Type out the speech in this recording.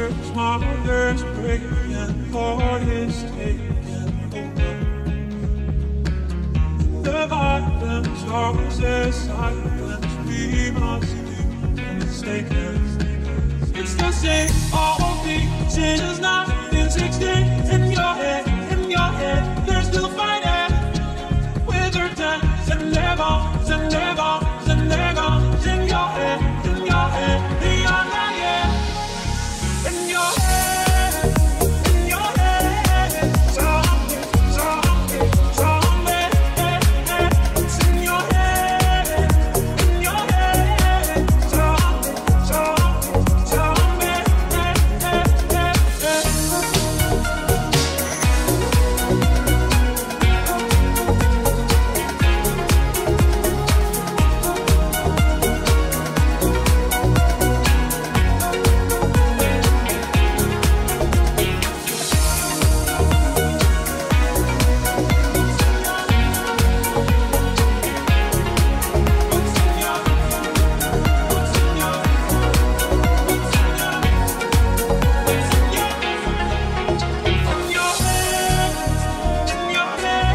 church mothers praying for his taking over. The violence always is silence. We must do mistaken. It's the same old thing since 1916. In your head, in your head, they're still fighting with her tongues and level.